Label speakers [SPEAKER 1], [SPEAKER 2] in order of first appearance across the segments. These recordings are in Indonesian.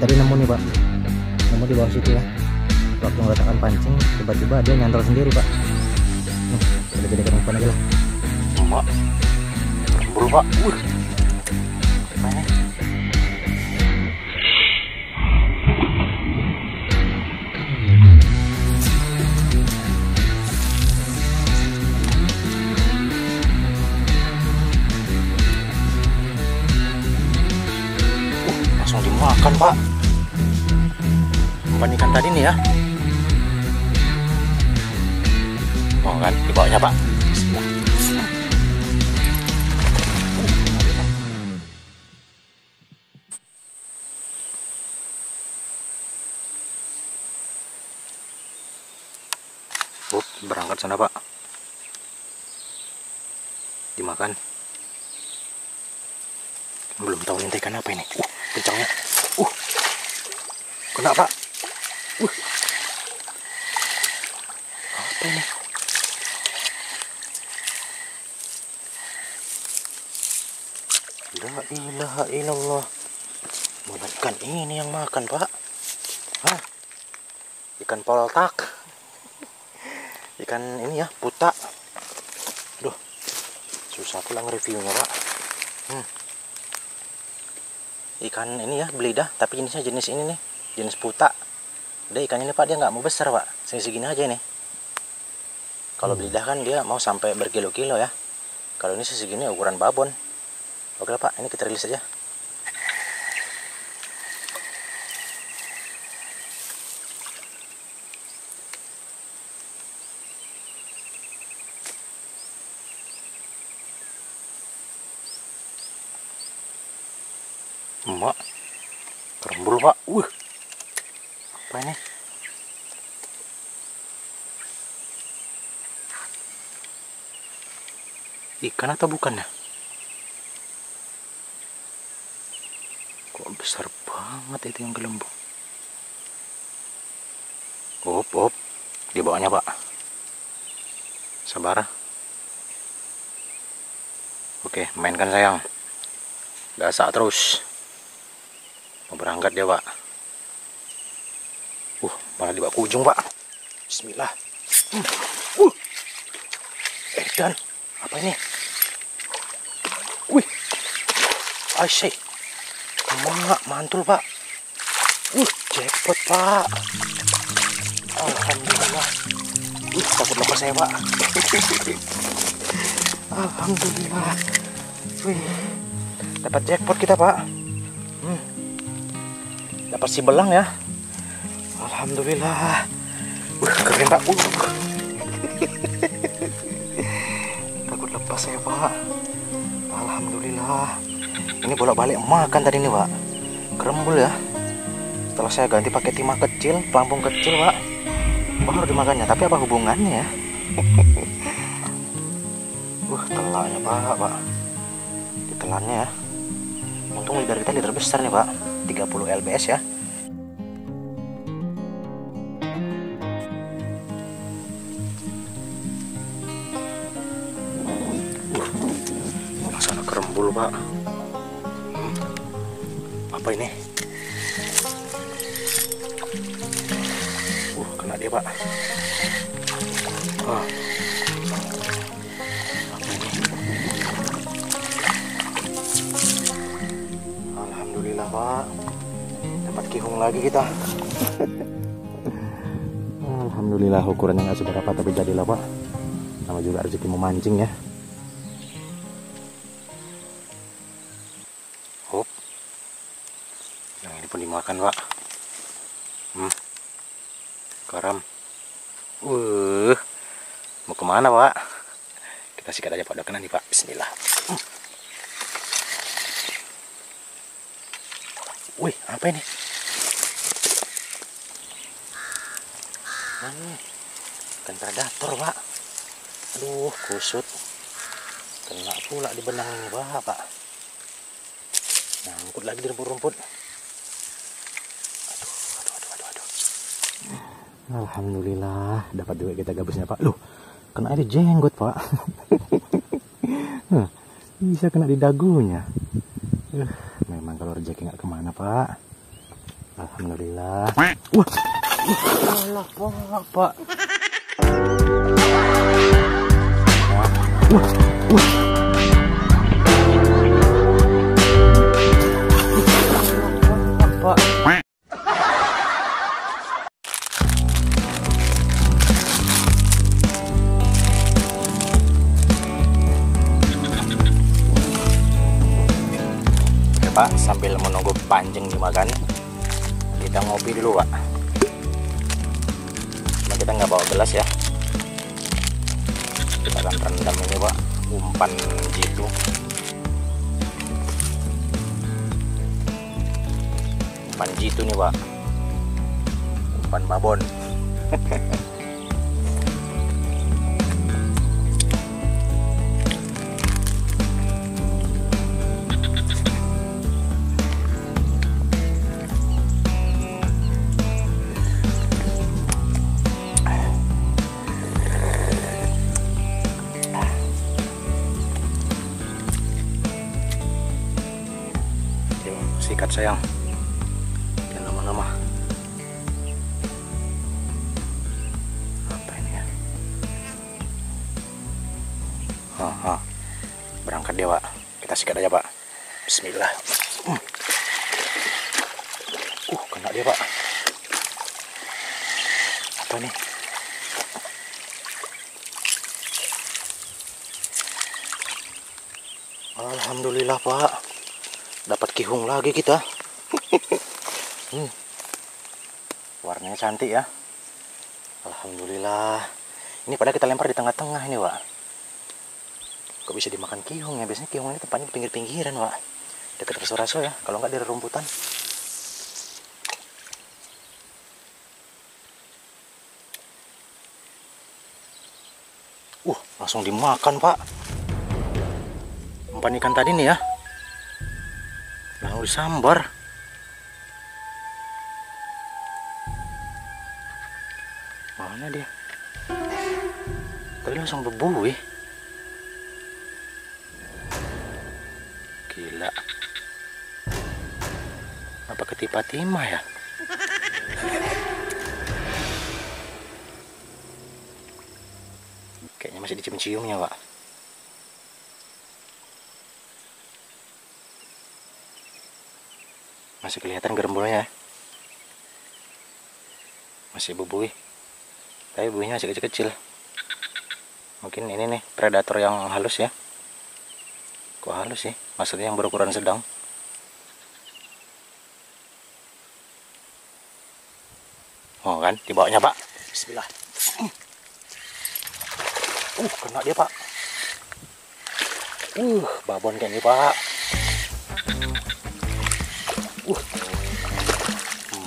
[SPEAKER 1] tadi nemu nih pak nemu di bawah situ ya waktu meletakkan pancing tiba-tiba dia nyantol sendiri pak nih udah jadi umpan aja lah
[SPEAKER 2] Mak. Buru pak. Uh, langsung dimakan pak. Umpan ikan tadi nih ya. Oh kan, di bawahnya pak. Up, berangkat sana pak. Dimakan. Belum tahu nih ikan apa ini. Uh kencangnya. Uh. Kena pak uh apa ini? La ilaha illallah. Ini yang makan pak. Hah? Ikan poltak. Ikan ini ya puta Duh Susah pula nge-reviewnya pak. Hmm. Ikan ini ya belidah Tapi jenisnya jenis ini nih Jenis puta Udah ikan ini pak dia nggak mau besar pak. Segini aja ini. Kalau belidah kan dia mau sampai berkilo-kilo ya. Kalau ini segini ukuran babon. Oke lah, Pak, ini kita rilis aja. Emak, kerembul Pak. Uh, apa ini? Ikan atau bukan ya? Kok besar banget itu yang gelembung. Op, op. Di bawahnya, Pak. Sabar. Oke, mainkan sayang. Gasak terus. Mau berangkat dia, Pak. Uh, malah di bawah ujung, Pak. Bismillah. Uh. Eh, dan apa ini? Wih. Asyik. Mak, mantul pak. Uh, jackpot pak. Alhamdulillah. Uh, takut lepas saya pak. Alhamdulillah. Wih, dapat jackpot kita pak. Hmm. Dapat si belang ya. Alhamdulillah. Uh, keren pak. Uh. takut lepas saya pak. Alhamdulillah. Ini bolak-balik makan tadi nih pak. Kerembul ya. Setelah saya ganti pakai timah kecil pelampung kecil pak. Baru dimakannya. Tapi apa hubungannya ya? Uh telaknya pak pak. Ditelannya ya. Untung lidah kita lidah besar nih pak. 30 lbs ya pak apa ini? Uh, kena dia pak. Ini? Alhamdulillah pak, dapat kihung lagi kita. Alhamdulillah ukurannya nggak seberapa tapi jadilah pak. Sama juga rezeki memancing ya. Pun dimakan, Pak. Hmm. Garam. Uh. Mau ke mana, Pak? Kita sikat aja, Pak. Udah nih, Pak. Bismillah. Hmm. Wih, apa ini? Hmm. Ikan predator, Pak. Aduh, kusut. Kena pula di benang ini, Pak. Nyangkut lagi di rumput-rumput. Aduh, aduh, aduh, aduh, aduh. Alhamdulillah dapat juga kita gabusnya pak. Loh, kena ada jenggot pak. Bisa kena di dagunya. Uh, memang kalau rezeki nggak ke mana pak. Alhamdulillah. Wah, wah, pak, pak. Wah, wah. Pak sambil menunggu pancing dimakan. Kita ngopi dulu Pak. Nah, kita nggak bawa gelas ya. Kita akan rendam ini Pak. Umpan jitu. Umpan jitu nih Pak. Umpan babon sayang. Dan nama-nama apa ini ya? Aha. berangkat dia pak. Kita sikat aja pak. Bismillah. Hmm. uh kena dia pak. Apa ini? Alhamdulillah pak dapat kihung lagi kita. Hmm. warnanya cantik ya. Alhamdulillah. Ini pada kita lempar di tengah-tengah ini Wak. Kok bisa dimakan kihung ya? Biasanya kihung ini tempatnya di pinggir-pinggiran Wak. Dekat raso-raso ya kalau nggak di rumputan. Uh langsung dimakan Pak. Umpan ikan tadi nih ya langsung disambar. Mana dia? Tadi langsung berbuih. Gila. Apa ketipa timah ya? Kayaknya masih dicium-ciumnya pak masih kelihatan gerembulnya. Masih bubui. Tapi buihnya masih kecil-kecil. Mungkin ini nih predator yang halus ya. Kok halus sih? Maksudnya yang berukuran sedang. Oh kan? Di bawahnya pak. Bismillah. Uh kena dia pak. Uh babon kayak ini pak uh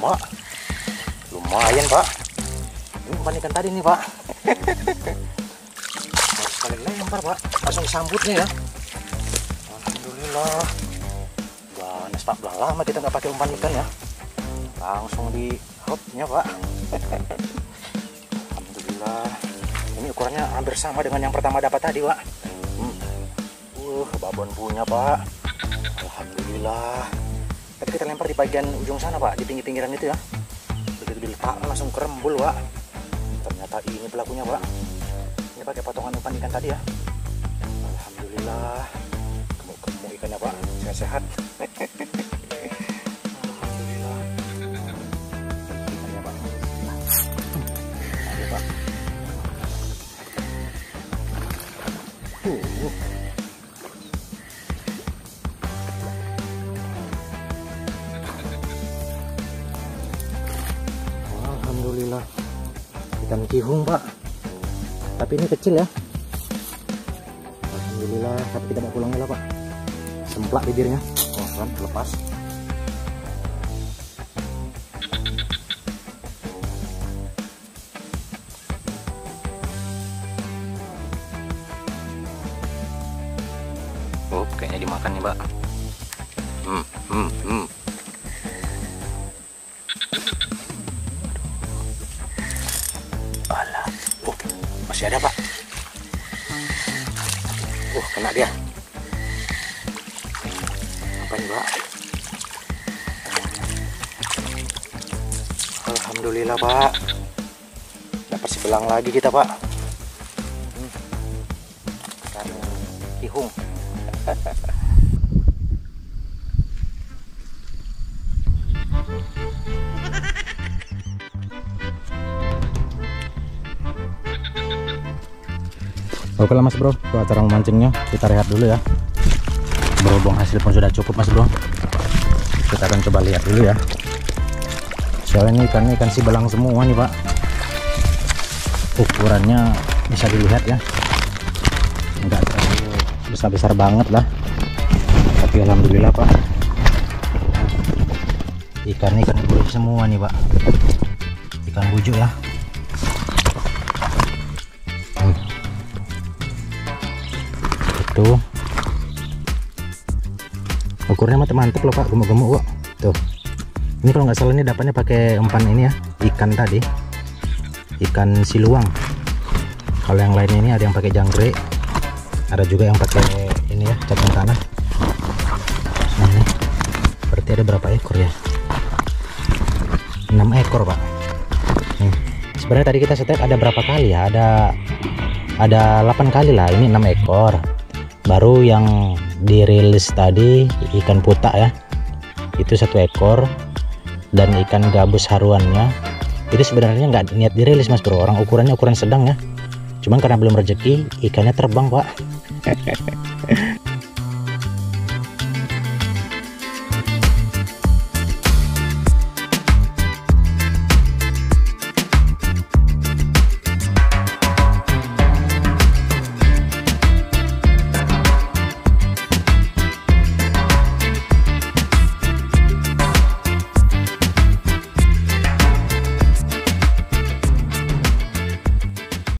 [SPEAKER 2] emak. Lumayan pak. Ini umpan ikan tadi nih pak. Harus sekali lempar pak. Langsung sambutnya ya. Alhamdulillah. Ganas pak. Belah lama kita nggak pakai umpan ikan ya. Langsung di hopnya pak. Alhamdulillah. Ini ukurannya hampir sama dengan yang pertama dapat tadi pak. Hmm. uh babon punya pak. Alhamdulillah kita lempar di bagian ujung sana pak di pinggir-pinggiran itu ya. Begitu diletak langsung kerembul pak. Ternyata ini pelakunya pak. Ini pakai potongan umpan ikan tadi ya. Alhamdulillah. Gemuk-gemuk ikannya pak. Sehat-sehat. Alhamdulillah. Pak. Pak. uh. Kihung pak. Tapi ini kecil ya. Alhamdulillah tapi kita mau pulang ya pak. Semplak bibirnya. Oh kan lepas Oh, masih ada, Pak. Oh, kena dia. Apa nih, Pak? Alhamdulillah pak dapat sebelang lagi kita pak hmm. ikan ihung
[SPEAKER 1] Oke lah mas bro, buat cara memancingnya kita rehat dulu ya. Berhubung hasil pun sudah cukup mas bro. Kita akan coba lihat dulu ya. Soalnya ini ikan ikan si belang semua nih pak. Ukurannya bisa dilihat ya. Enggak terlalu besar-besar banget lah. Tapi alhamdulillah pak. Ikan ikan bujuk semua nih pak. Ikan bujuk ya. Itu ukurnya mantep mantep loh pak. Gemuk-gemuk kok tuh. Ini kalau nggak salah ini dapatnya pakai umpan ini ya. Ikan tadi. Ikan siluang. Kalau yang lainnya ini ada yang pakai jangkrik. Ada juga yang pakai ini ya cacing tanah. Nah ini. Berarti ada berapa ekor ya? 6 ekor pak. Nih. Sebenarnya tadi kita setek ada berapa kali ya? Ada ada 8 kali lah. Ini 6 ekor baru yang dirilis tadi ikan putak ya. Itu satu ekor dan ikan gabus haruannya. Itu sebenarnya nggak niat dirilis mas bro. Orang ukurannya ukuran sedang ya. Cuman karena belum rezeki ikannya terbang pak